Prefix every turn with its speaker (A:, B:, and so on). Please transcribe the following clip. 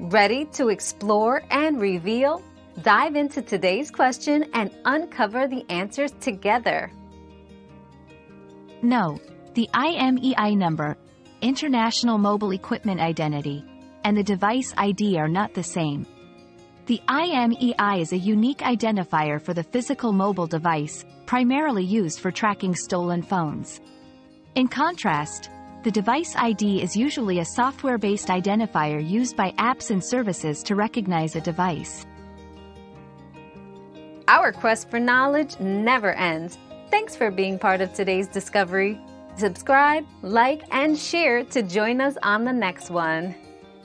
A: Ready to explore and reveal? Dive into today's question and uncover the answers together.
B: No, the IMEI number, International Mobile Equipment Identity, and the device ID are not the same. The IMEI is a unique identifier for the physical mobile device, primarily used for tracking stolen phones. In contrast, the device ID is usually a software-based identifier used by apps and services to recognize a device.
A: Our quest for knowledge never ends. Thanks for being part of today's discovery. Subscribe, like, and share to join us on the next one.